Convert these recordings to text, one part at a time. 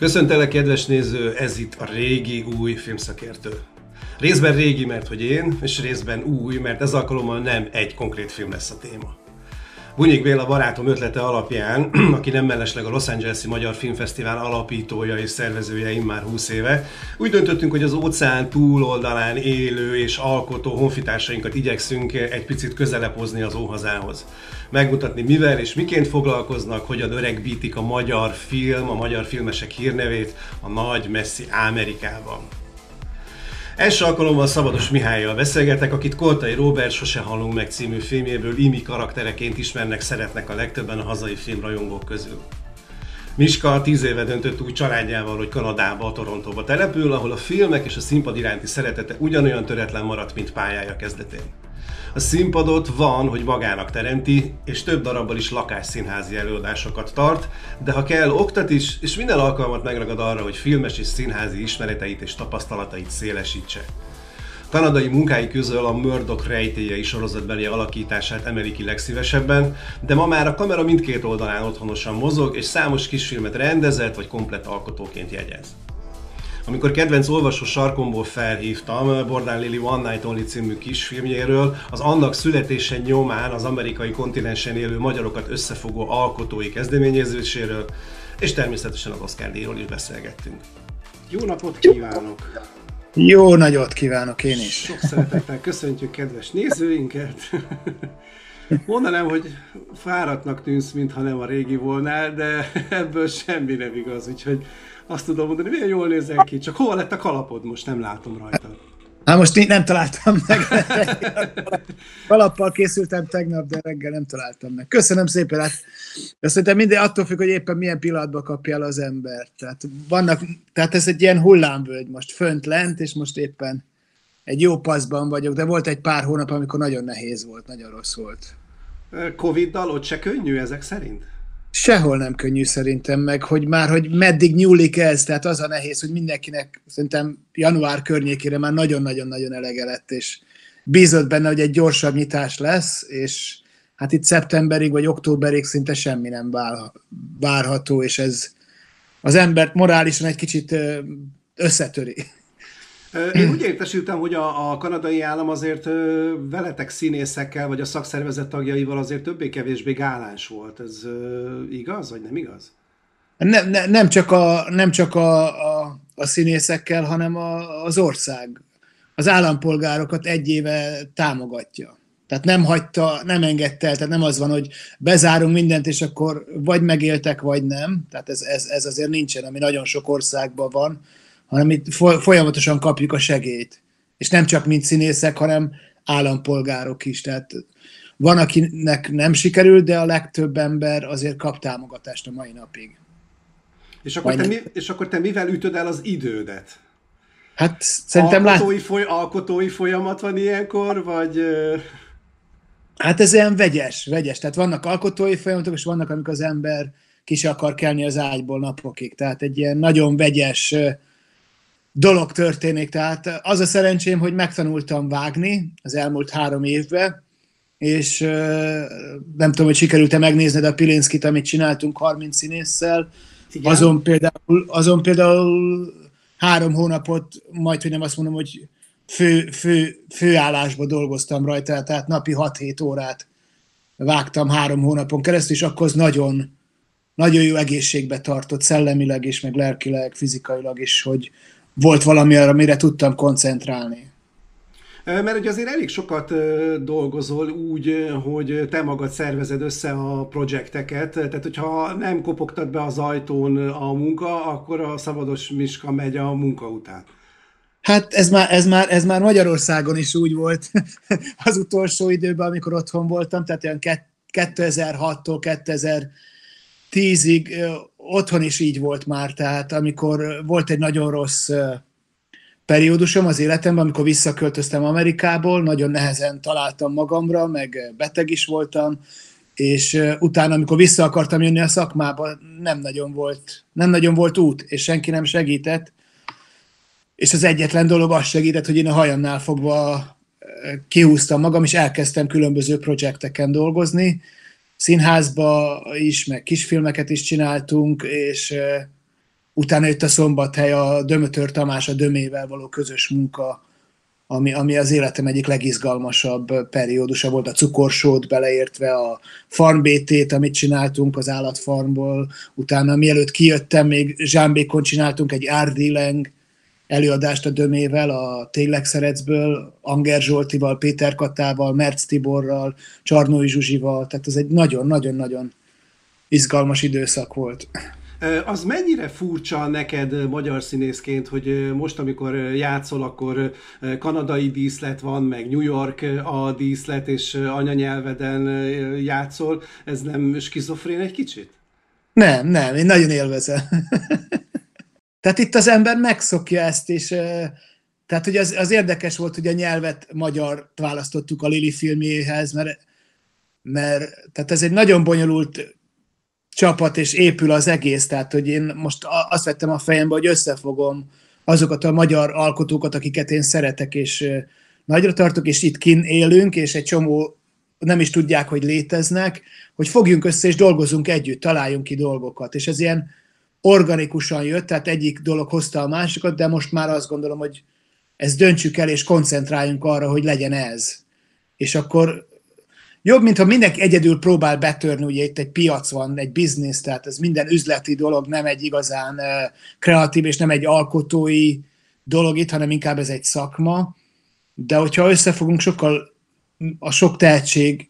Köszöntelek, kedves néző, ez itt a régi új filmszakértő. Részben régi, mert hogy én, és részben új, mert ez alkalommal nem egy konkrét film lesz a téma. Bunyik Béla barátom ötlete alapján, aki nem mellesleg a Los Angeles-i Magyar Filmfesztivál alapítója és szervezője immár 20 éve, úgy döntöttünk, hogy az óceán túloldalán élő és alkotó honfitársainkat igyekszünk egy picit közelebb hozni az óhazához. Megmutatni mivel és miként foglalkoznak, hogyan öregbítik a magyar film, a magyar filmesek hírnevét a nagy messzi Amerikában. Első alkalommal Szabados Mihályjal beszélgetek, akit Koltai Robert Sose hallunk meg című filmjéből imi karaktereként ismernek, szeretnek a legtöbben a hazai filmrajongók közül. Miska tíz éve döntött úgy családjával, hogy Kanadába, Torontóba települ, ahol a filmek és a színpad iránti szeretete ugyanolyan töretlen maradt, mint pályája kezdetén. A színpadot van, hogy magának teremti, és több darabbal is lakásszínházi előadásokat tart, de ha kell, oktat is, és minden alkalmat megragad arra, hogy filmes és színházi ismereteit és tapasztalatait szélesítse. Kanadai munkái közül a Murdoch rejtélyei sorozatbeli alakítását emeli ki legszívesebben, de ma már a kamera mindkét oldalán otthonosan mozog, és számos kisfilmet rendezett vagy komplett alkotóként jegyez. Amikor kedvenc olvasó sarkomból felhívtam Bordán Lili One Night Only című kisfilmjéről, az annak születése nyomán az amerikai kontinensen élő magyarokat összefogó alkotói kezdeményezéséről, és természetesen az Oscar díjról is beszélgettünk. Jó napot kívánok! Jó nagyot kívánok én is! Sok szeretettel köszöntjük kedves nézőinket! Mondanám, hogy fáradtnak tűnsz, mintha nem a régi volnál, de ebből semmi nem igaz, úgyhogy azt tudom mondani, milyen jól nézel ki, csak hova lett a kalapod, most nem látom rajta. Hát most nem találtam meg. Kalappal készültem tegnap, de reggel nem találtam meg. Köszönöm szépen. Hát, szerintem minden attól függ, hogy éppen milyen pillanatban kapja el az ember. Tehát, vannak, tehát ez egy ilyen hullámvölgy most fönt lent, és most éppen egy jó paszban vagyok, de volt egy pár hónap, amikor nagyon nehéz volt, nagyon rossz volt. Covid-dal ott se könnyű ezek szerint? Sehol nem könnyű szerintem meg, hogy már, hogy meddig nyúlik ez, tehát az a nehéz, hogy mindenkinek szerintem január környékére már nagyon-nagyon-nagyon elege lett, és bízott benne, hogy egy gyorsabb nyitás lesz, és hát itt szeptemberig vagy októberig szinte semmi nem várható, és ez az embert morálisan egy kicsit összetöri. Én úgy értesültem, hogy a, a kanadai állam azért veletek színészekkel, vagy a szakszervezet tagjaival azért többé-kevésbé gáláns volt. Ez igaz, vagy nem igaz? Nem, ne, nem csak, a, nem csak a, a, a színészekkel, hanem a, az ország. Az állampolgárokat egy éve támogatja. Tehát nem hagyta, nem engedte el, tehát nem az van, hogy bezárunk mindent, és akkor vagy megéltek, vagy nem. Tehát ez, ez, ez azért nincsen, ami nagyon sok országban van hanem itt folyamatosan kapjuk a segélyt. És nem csak mint színészek, hanem állampolgárok is. Tehát van, akinek nem sikerült, de a legtöbb ember azért kap támogatást a mai napig. És akkor, te, mi, és akkor te mivel ütöd el az idődet? Hát szerintem alkotói, lát... foly, alkotói folyamat van ilyenkor, vagy... Hát ez ilyen vegyes, vegyes. Tehát vannak alkotói folyamatok, és vannak, amikor az ember ki se akar kelni az ágyból napokig. Tehát egy ilyen nagyon vegyes dolog történik. Tehát az a szerencsém, hogy megtanultam vágni az elmúlt három évben, és nem tudom, hogy sikerült-e megnézned a Pilinszkit, amit csináltunk 30 színésszel. Igen. Azon például, azon például három hónapot, majd, hogy nem azt mondom, hogy fő, fő, főállásba dolgoztam rajta, tehát napi 6-7 órát vágtam három hónapon keresztül, és akkor az nagyon, nagyon jó egészségbe tartott, szellemileg is, meg lelkileg, fizikailag is, hogy, volt valami, amire tudtam koncentrálni. Mert ugye azért elég sokat dolgozol úgy, hogy te magad szervezed össze a projekteket, tehát hogyha nem kopogtad be az ajtón a munka, akkor a szabados Miska megy a munka után. Hát ez már, ez, már, ez már Magyarországon is úgy volt az utolsó időben, amikor otthon voltam, tehát olyan 2006-tól 2010-ig otthon is így volt már, tehát amikor volt egy nagyon rossz periódusom az életemben, amikor visszaköltöztem Amerikából, nagyon nehezen találtam magamra, meg beteg is voltam, és utána, amikor vissza akartam jönni a szakmába, nem nagyon volt, nem nagyon volt út, és senki nem segített, és az egyetlen dolog az segített, hogy én a hajamnál fogva kihúztam magam, és elkezdtem különböző projekteken dolgozni, színházba is, meg kisfilmeket is csináltunk, és utána jött a szombathely, a Dömötör Tamás a Dömével való közös munka, ami, ami az életem egyik legizgalmasabb periódusa volt, a cukorsót beleértve, a farmbétét, amit csináltunk az állatfarmból, utána mielőtt kijöttem, még Zsámbékon csináltunk egy árdileng előadást a Dömével, a Tényleg Szeretzből, Anger Zsoltival, Péter Katával, Merc Tiborral, Csarnói Zsuzsival, tehát ez egy nagyon-nagyon-nagyon izgalmas időszak volt. Az mennyire furcsa neked magyar színészként, hogy most, amikor játszol, akkor kanadai díszlet van, meg New York a díszlet, és anyanyelveden játszol. Ez nem skizofrén egy kicsit? Nem, nem, én nagyon élvezem. tehát itt az ember megszokja ezt, és tehát hogy az, az érdekes volt, hogy a nyelvet magyar választottuk a Lili filmjéhez, mert, mert tehát ez egy nagyon bonyolult csapat, és épül az egész. Tehát, hogy én most azt vettem a fejembe, hogy összefogom azokat a magyar alkotókat, akiket én szeretek, és nagyra tartok, és itt kin élünk, és egy csomó nem is tudják, hogy léteznek, hogy fogjunk össze, és dolgozunk együtt, találjunk ki dolgokat. És ez ilyen organikusan jött, tehát egyik dolog hozta a másikat, de most már azt gondolom, hogy ezt döntsük el, és koncentráljunk arra, hogy legyen ez. És akkor jobb, mintha mindenki egyedül próbál betörni, ugye itt egy piac van, egy biznisz, tehát ez minden üzleti dolog, nem egy igazán kreatív és nem egy alkotói dolog itt, hanem inkább ez egy szakma. De hogyha összefogunk, sokkal a sok tehetség,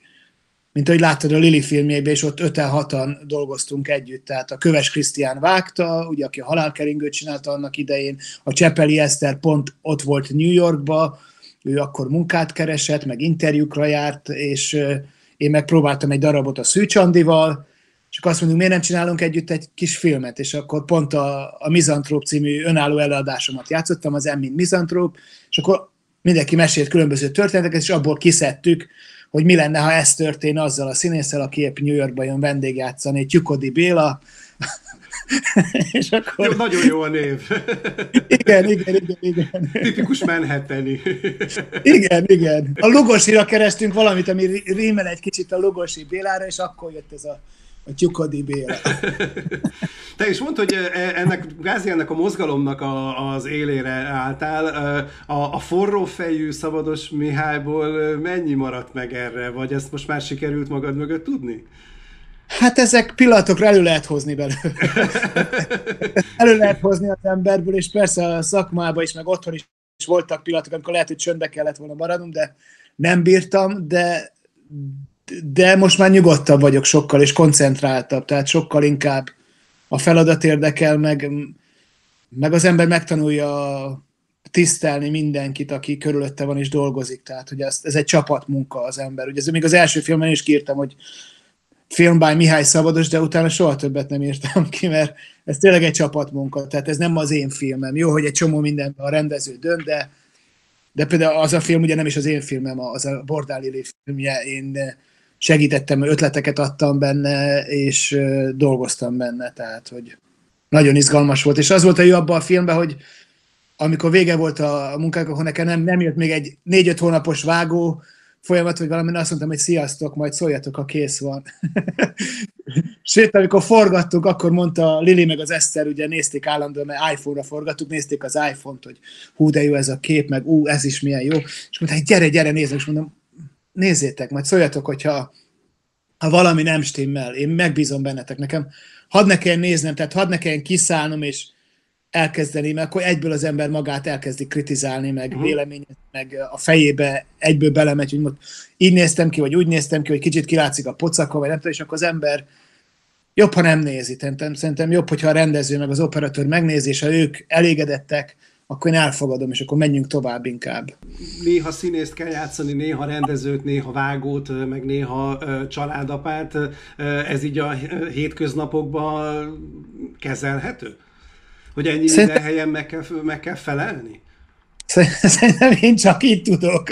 mint ahogy láttad a Lili filmjében, és ott 5-6-an dolgoztunk együtt, tehát a Köves Krisztián vágta, ugye, aki a halálkeringőt csinálta annak idején, a Csepeli Eszter pont ott volt New Yorkba, ő akkor munkát keresett, meg interjúkra járt, és én megpróbáltam egy darabot a Szűcs Andival, és akkor azt mondjuk, miért nem csinálunk együtt egy kis filmet, és akkor pont a, a Mizantróp című önálló előadásomat játszottam, az Emmin Mizantróp, és akkor mindenki mesélt különböző történeteket, és abból kiszedtük, hogy mi lenne, ha ez történne azzal a színésszel, aki épp New Yorkba jön vendégjátszani, Tyukodi Béla, és akkor... Jó, nagyon jó a név. igen, igen, igen, igen. Tipikus Manhattani. igen, igen. A Lugosira kerestünk valamit, ami rímel egy kicsit a Lugosi Bélára, és akkor jött ez a a Tyukodi Béla. Te is mondtad, hogy e, ennek Gáziának a mozgalomnak a, az élére álltál. A, a forró fejű Szabados Mihályból mennyi maradt meg erre? Vagy ezt most már sikerült magad mögött tudni? Hát ezek pillanatokra elő lehet hozni belőle. elő lehet hozni az emberből, és persze a szakmában is, meg otthon is voltak pillanatok, amikor lehet, hogy csöndbe kellett volna maradnom, de nem bírtam, de, de most már nyugodtabb vagyok sokkal, és koncentráltabb, tehát sokkal inkább a feladat érdekel, meg, meg az ember megtanulja tisztelni mindenkit, aki körülötte van és dolgozik. Tehát, hogy ez, ez egy csapatmunka az ember. Ugye ez még az első filmben is kírtam, hogy film by Mihály Szabados, de utána soha többet nem írtam ki, mert ez tényleg egy csapatmunka, tehát ez nem az én filmem. Jó, hogy egy csomó minden a rendező dönt, de, de például az a film ugye nem is az én filmem, az a Bordál filmje, én segítettem, ötleteket adtam benne, és dolgoztam benne, tehát hogy nagyon izgalmas volt. És az volt a jó abban a filmben, hogy amikor vége volt a munkák, akkor nekem nem, nem jött még egy négy-öt hónapos vágó, folyamat, hogy valami azt mondtam, hogy sziasztok, majd szóljatok, ha kész van. Sőt, amikor forgattuk, akkor mondta Lili meg az Eszter, ugye nézték állandóan, mert iPhone-ra forgattuk, nézték az iPhone-t, hogy hú, de jó ez a kép, meg ú, ez is milyen jó. És mondta, gyere, gyere, nézzük, és mondom, nézzétek, majd szóljatok, hogyha ha valami nem stimmel, én megbízom bennetek, nekem hadd ne kelljen néznem, tehát hadd ne kelljen kiszállnom, és elkezdeni, mert akkor egyből az ember magát elkezdi kritizálni, meg uh-huh. véleményezni, meg a fejébe egyből belemegy, hogy most így néztem ki, vagy úgy néztem ki, hogy kicsit kilátszik a pocaka, vagy nem tudom, és akkor az ember jobb, ha nem nézi. Szerintem, szerintem jobb, hogyha a rendező meg az operatőr megnézi, és ha ők elégedettek, akkor én elfogadom, és akkor menjünk tovább inkább. Néha színészt kell játszani, néha rendezőt, néha vágót, meg néha családapát. Ez így a hétköznapokban kezelhető? Hogy ennyi Szerintem... minden helyen meg kell, meg kell felelni? Szerintem én csak így tudok.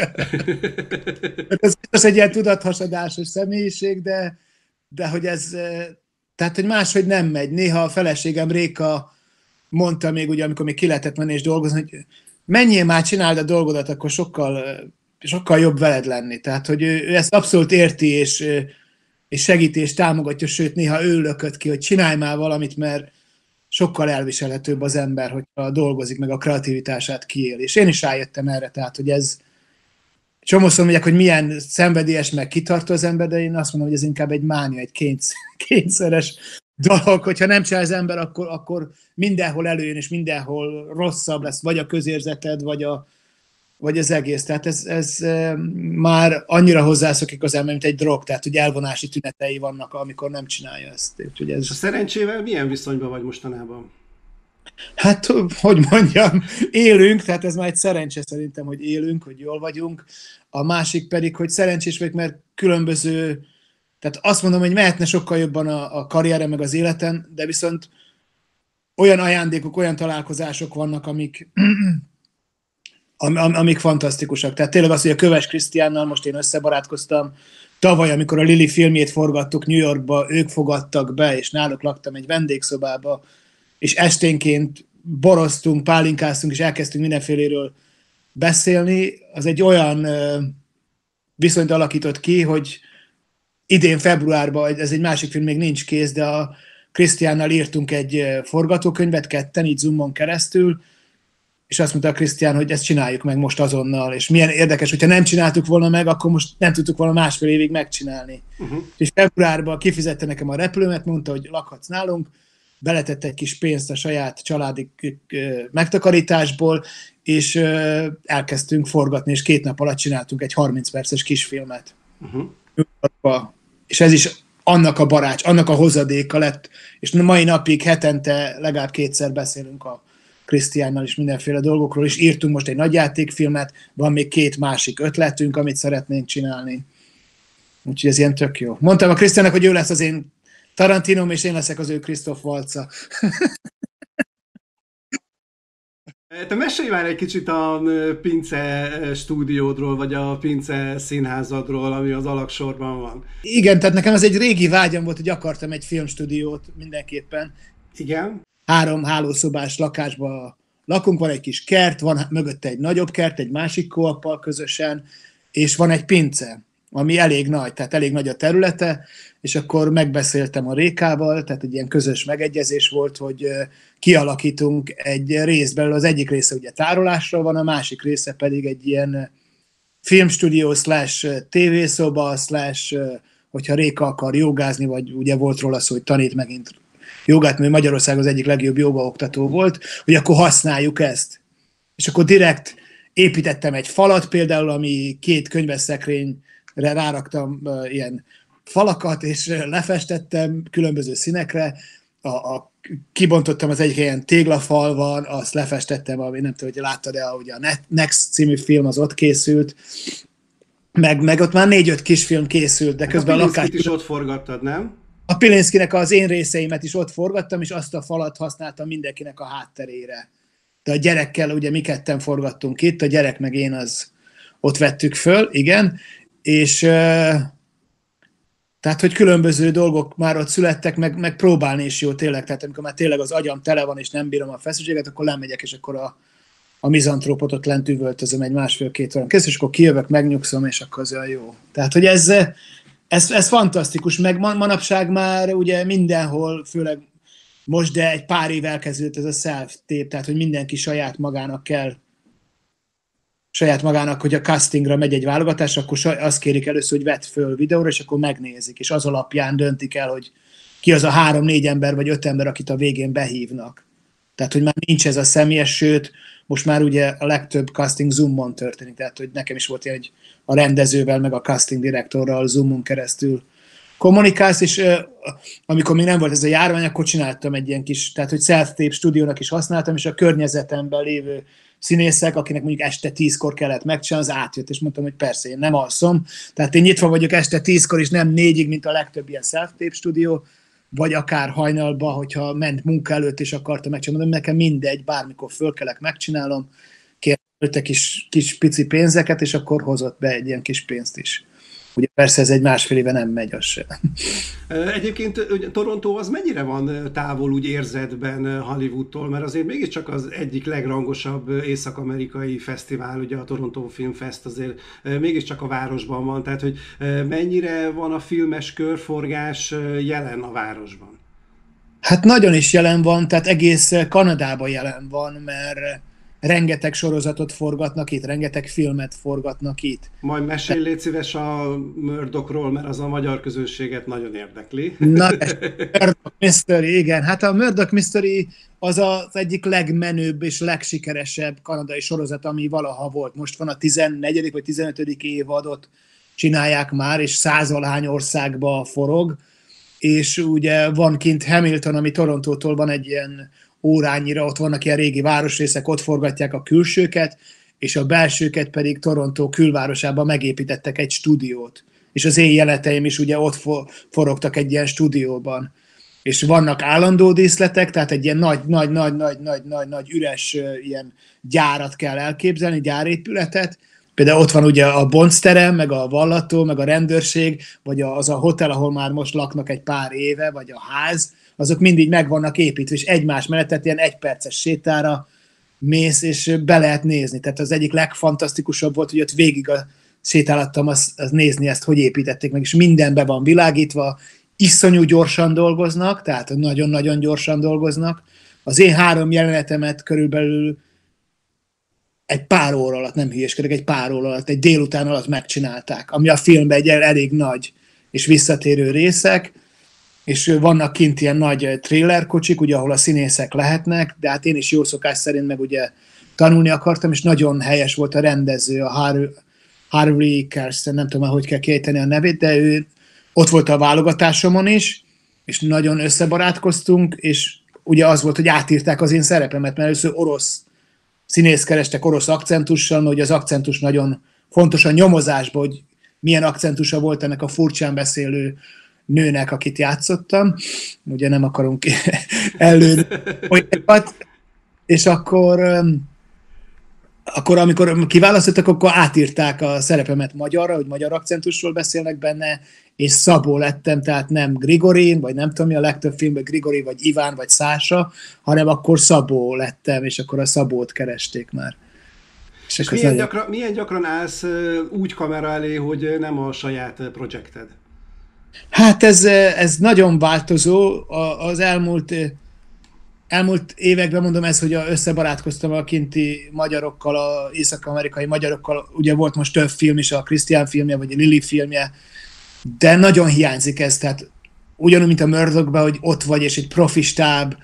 ez, ez egy ilyen tudathasadásos személyiség, de, de hogy ez, tehát hogy máshogy nem megy. Néha a feleségem Réka mondta még, ugye, amikor még ki lehetett menni és dolgozni, hogy menjél már, csináld a dolgodat, akkor sokkal, sokkal jobb veled lenni. Tehát, hogy ő, ő ezt abszolút érti, és, és segíti, és támogatja, sőt, néha ő lökött ki, hogy csinálj már valamit, mert sokkal elviselhetőbb az ember, hogyha dolgozik, meg a kreativitását kiél. És én is rájöttem erre, tehát, hogy ez csomószor mondják, hogy milyen szenvedélyes, meg kitartó az ember, de én azt mondom, hogy ez inkább egy mánia, egy kényszer, kényszeres dolog, hogyha nem csinál az ember, akkor, akkor mindenhol előjön, és mindenhol rosszabb lesz, vagy a közérzeted, vagy, a, vagy az egész. Tehát ez, ez már annyira hozzászokik az ember, mint egy drog, tehát hogy elvonási tünetei vannak, amikor nem csinálja ezt. Úgyhogy ez... A szerencsével milyen viszonyban vagy mostanában? Hát, hogy mondjam, élünk, tehát ez már egy szerencse szerintem, hogy élünk, hogy jól vagyunk. A másik pedig, hogy szerencsés vagyok, mert különböző tehát azt mondom, hogy mehetne sokkal jobban a, a karriere meg az életen, de viszont olyan ajándékok, olyan találkozások vannak, amik, am, am, amik fantasztikusak. Tehát tényleg az, hogy a Köves Krisztiánnal most én összebarátkoztam, tavaly, amikor a Lili filmjét forgattuk New Yorkba, ők fogadtak be, és náluk laktam egy vendégszobába, és esténként boroztunk, pálinkáztunk, és elkezdtünk mindenféléről beszélni, az egy olyan viszonyt alakított ki, hogy idén februárban, ez egy másik film, még nincs kész, de a Krisztiánnal írtunk egy forgatókönyvet ketten, így Zoomon keresztül, és azt mondta a Krisztián, hogy ezt csináljuk meg most azonnal, és milyen érdekes, hogyha nem csináltuk volna meg, akkor most nem tudtuk volna másfél évig megcsinálni. Uh-huh. És februárban kifizette nekem a repülőmet, mondta, hogy lakhatsz nálunk, beletette egy kis pénzt a saját családi megtakarításból, és elkezdtünk forgatni, és két nap alatt csináltunk egy 30 perces kisfilmet. Uh-huh és ez is annak a barács, annak a hozadéka lett, és mai napig hetente legalább kétszer beszélünk a Krisztiánnal is mindenféle dolgokról, és írtunk most egy nagyjátékfilmet, van még két másik ötletünk, amit szeretnénk csinálni. Úgyhogy ez ilyen tök jó. Mondtam a Krisztiának, hogy ő lesz az én Tarantinom, és én leszek az ő Krisztof Valca. Te mesélj már egy kicsit a Pince stúdiódról, vagy a Pince színházadról, ami az alaksorban van. Igen, tehát nekem ez egy régi vágyam volt, hogy akartam egy filmstúdiót mindenképpen. Igen. Három hálószobás lakásban lakunk, van egy kis kert, van mögötte egy nagyobb kert, egy másik kóappal közösen, és van egy pince, ami elég nagy, tehát elég nagy a területe, és akkor megbeszéltem a Rékával, tehát egy ilyen közös megegyezés volt, hogy kialakítunk egy részt belőle, az egyik része ugye tárolásra van, a másik része pedig egy ilyen filmstúdió slash tévészoba slash hogyha Réka akar jogázni, vagy ugye volt róla szó, hogy tanít megint jogát, mert Magyarország az egyik legjobb jogaoktató volt, hogy akkor használjuk ezt. És akkor direkt építettem egy falat például, ami két könyveszekrényre ráraktam ilyen falakat, és lefestettem különböző színekre, a, a, kibontottam az egyik ilyen téglafal van, azt lefestettem, ami nem tudom, hogy láttad de ugye a Next című film az ott készült, meg, meg ott már négy-öt kisfilm készült, de közben a, a lakás... is ott forgattad, nem? A Pilinszkinek az én részeimet is ott forgattam, és azt a falat használtam mindenkinek a hátterére. De a gyerekkel, ugye mi ketten forgattunk itt, a gyerek meg én az ott vettük föl, igen, és tehát, hogy különböző dolgok már ott születtek, meg, meg próbálni is jó tényleg. Tehát amikor már tényleg az agyam tele van, és nem bírom a feszültséget, akkor lemegyek, és akkor a, a mizantrópot ott lent üvöltözöm egy másfél-két órán kész, és akkor kijövök, megnyugszom, és akkor az olyan jó. Tehát, hogy ez, ez, ez fantasztikus, meg manapság már ugye mindenhol, főleg most, de egy pár év elkezdődött ez a self-tape, tehát, hogy mindenki saját magának kell saját magának, hogy a castingra megy egy válogatás, akkor azt kérik először, hogy vett föl videóra, és akkor megnézik, és az alapján döntik el, hogy ki az a három-négy ember, vagy öt ember, akit a végén behívnak. Tehát, hogy már nincs ez a személyes, sőt, most már ugye a legtöbb casting Zoomon történik, tehát, hogy nekem is volt hogy a rendezővel, meg a casting direktorral Zoomon keresztül kommunikálsz, és amikor még nem volt ez a járvány, akkor csináltam egy ilyen kis, tehát, hogy self-tape stúdiónak is használtam, és a környezetemben lévő színészek, akinek mondjuk este tízkor kellett megcsinálni, az átjött, és mondtam, hogy persze, én nem alszom. Tehát én nyitva vagyok este tízkor, és nem négyig, mint a legtöbb ilyen self-tape stúdió, vagy akár hajnalba, hogyha ment munka előtt, és akartam megcsinálni, nekem mindegy, bármikor fölkelek, megcsinálom, kérte kis, kis pici pénzeket, és akkor hozott be egy ilyen kis pénzt is. Ugye persze ez egy másfél éve nem megy, az se. Egyébként Toronto az mennyire van távol úgy érzetben Hollywoodtól, mert azért mégiscsak az egyik legrangosabb észak-amerikai fesztivál, ugye a Toronto Film Fest azért mégiscsak a városban van, tehát hogy mennyire van a filmes körforgás jelen a városban? Hát nagyon is jelen van, tehát egész Kanadában jelen van, mert rengeteg sorozatot forgatnak itt, rengeteg filmet forgatnak itt. Majd mesélj légy szíves a Murdochról, mert az a magyar közönséget nagyon érdekli. Na, Murdoch Mystery, igen. Hát a Murdoch Mystery az az egyik legmenőbb és legsikeresebb kanadai sorozat, ami valaha volt. Most van a 14. vagy 15. évadot csinálják már, és százalhány országba forog, és ugye van kint Hamilton, ami Torontótól van egy ilyen órányira, ott vannak ilyen régi városrészek, ott forgatják a külsőket, és a belsőket pedig Torontó külvárosában megépítettek egy stúdiót. És az én jeleteim is ugye ott forogtak egy ilyen stúdióban. És vannak állandó díszletek, tehát egy ilyen nagy, nagy, üres ilyen gyárat kell elképzelni, gyárépületet, Például ott van ugye a Bonsterem, meg a Vallató, meg a rendőrség, vagy az a hotel, ahol már most laknak egy pár éve, vagy a ház, azok mindig meg vannak építve, és egymás mellett, tehát ilyen egyperces sétára mész, és be lehet nézni. Tehát az egyik legfantasztikusabb volt, hogy ott végig a sétálattam az, az nézni ezt, hogy építették meg, és minden be van világítva, iszonyú gyorsan dolgoznak, tehát nagyon-nagyon gyorsan dolgoznak. Az én három jelenetemet körülbelül egy pár óra alatt, nem hülyeskedek, egy pár óra alatt, egy délután alatt megcsinálták, ami a filmben egy elég nagy és visszatérő részek, és vannak kint ilyen nagy trailer kocsik, ugye, ahol a színészek lehetnek, de hát én is jó szokás szerint meg ugye tanulni akartam, és nagyon helyes volt a rendező, a Har- Harvey Kersten, nem tudom, hogy kell kiejteni a nevét, de ő ott volt a válogatásomon is, és nagyon összebarátkoztunk, és ugye az volt, hogy átírták az én szerepemet, mert először orosz színész kerestek orosz akcentussal, mert ugye az akcentus nagyon fontos a nyomozásban, hogy milyen akcentusa volt ennek a furcsán beszélő nőnek, akit játszottam. Ugye nem akarunk előni és akkor akkor amikor kiválasztottak, akkor átírták a szerepemet magyarra, hogy magyar akcentusról beszélnek benne, és Szabó lettem, tehát nem Grigorin, vagy nem tudom mi a legtöbb filmben Grigori, vagy Iván, vagy Szása, hanem akkor Szabó lettem, és akkor a Szabót keresték már. És, és milyen, gyakran, milyen gyakran állsz úgy kamera elé, hogy nem a saját projekted? Hát ez, ez nagyon változó. Az elmúlt elmúlt években mondom ez, hogy összebarátkoztam a kinti magyarokkal, a észak-amerikai magyarokkal, ugye volt most több film is, a Christian filmje, vagy a Lili filmje, de nagyon hiányzik ez, tehát ugyanúgy, mint a Murdochban, hogy ott vagy, és egy profi stáb,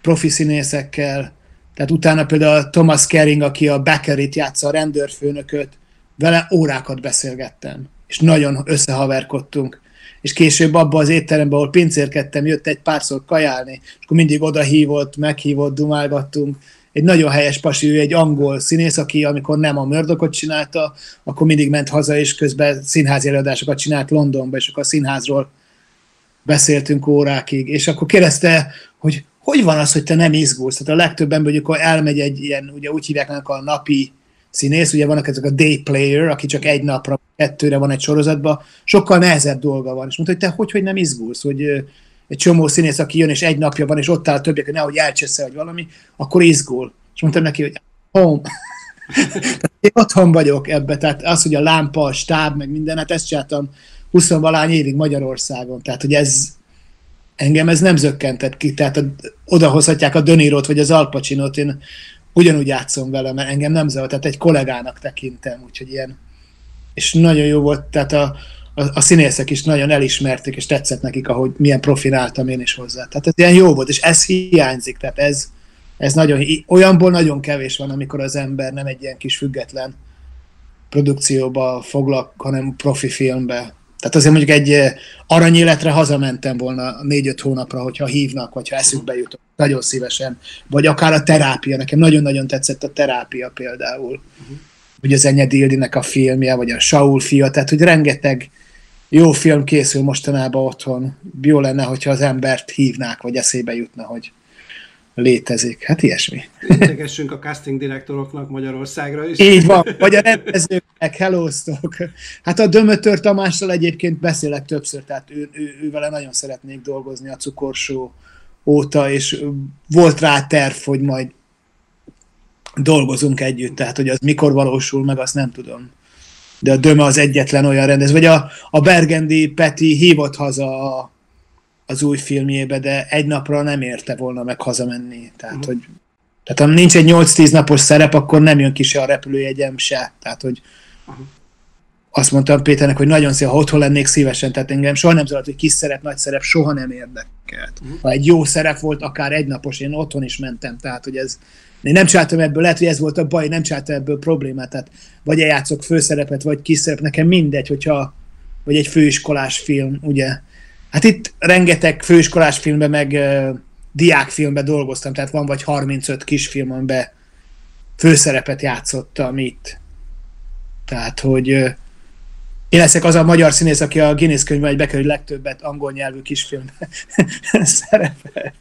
profi színészekkel, tehát utána például Thomas Kering, aki a Beckerit játsza, a rendőrfőnököt, vele órákat beszélgettem, és nagyon összehaverkodtunk és később abban az étteremben, ahol pincérkedtem, jött egy párszor kajálni, és akkor mindig oda hívott, meghívott, dumálgattunk. Egy nagyon helyes pasi, ő egy angol színész, aki amikor nem a mördokot csinálta, akkor mindig ment haza, és közben színházi előadásokat csinált Londonba, és akkor a színházról beszéltünk órákig, és akkor kérdezte, hogy hogy van az, hogy te nem izgulsz? Tehát a legtöbb ember, hogy elmegy egy ilyen, ugye úgy hívják a napi színész, ugye vannak ezek a day player, aki csak egy napra, kettőre van egy sorozatban, sokkal nehezebb dolga van. És mondta, hogy te hogy, hogy nem izgulsz, hogy egy csomó színész, aki jön, és egy napja van, és ott áll többiek, hogy nehogy elcsessze, vagy valami, akkor izgul. És mondtam neki, hogy home. én otthon vagyok ebbe, tehát az, hogy a lámpa, a stáb, meg minden, hát ezt csináltam 20 valány évig Magyarországon. Tehát, hogy ez, engem ez nem zökkentett ki, tehát a, odahozhatják a Dönírót, vagy az Alpacinót, én ugyanúgy játszom vele, mert engem nem zavar, tehát egy kollégának tekintem, úgyhogy ilyen, és nagyon jó volt, tehát a, a, a színészek is nagyon elismerték, és tetszett nekik, ahogy milyen profin álltam én is hozzá. Tehát ez ilyen jó volt, és ez hiányzik, tehát ez, ez nagyon, olyanból nagyon kevés van, amikor az ember nem egy ilyen kis független produkcióba foglak, hanem profi filmbe tehát azért mondjuk egy eh, aranyéletre hazamentem volna négy-öt hónapra, hogyha hívnak, vagy ha eszükbe jutok. Nagyon szívesen. Vagy akár a terápia. Nekem nagyon-nagyon tetszett a terápia például. Uh-huh. Ugye az Enyedildinek a filmje, vagy a Saul fia. Tehát, hogy rengeteg jó film készül mostanában otthon. Jó lenne, hogyha az embert hívnák, vagy eszébe jutna, hogy létezik. Hát ilyesmi. Integessünk a casting direktoroknak Magyarországra is. Így van, vagy a rendezőknek, hellóztok. Hát a Dömötör Tamással egyébként beszélek többször, tehát ő, ő, ő vele nagyon szeretnék dolgozni a cukorsó óta, és volt rá terv, hogy majd dolgozunk együtt, tehát hogy az mikor valósul meg, azt nem tudom. De a Döme az egyetlen olyan rendez, vagy a, a Bergendi Peti hívott haza a, az új filmjébe, de egy napra nem érte volna meg hazamenni. Tehát, uh-huh. hogy tehát ha nincs egy 8-10 napos szerep, akkor nem jön ki se a repülőjegyem se. Tehát, hogy uh-huh. azt mondtam Péternek, hogy nagyon szépen, ha otthon lennék szívesen, tehát engem soha nem zavart, hogy kis szerep, nagy szerep, soha nem érdekelt. Uh-huh. Ha egy jó szerep volt, akár egy napos, én otthon is mentem, tehát, hogy ez, én nem csináltam ebből, lehet, hogy ez volt a baj, nem csináltam ebből problémát, tehát vagy eljátszok főszerepet, vagy kis szerep, nekem mindegy, hogyha, vagy egy főiskolás film, ugye. Hát itt rengeteg főiskolás filmben, meg uh, diákfilmben dolgoztam, tehát van vagy 35 kisfilm, amiben főszerepet játszottam itt. Tehát, hogy uh, én leszek az a magyar színész, aki a Guinness könyvben egy bekerül legtöbbet angol nyelvű kisfilmben szerepelt.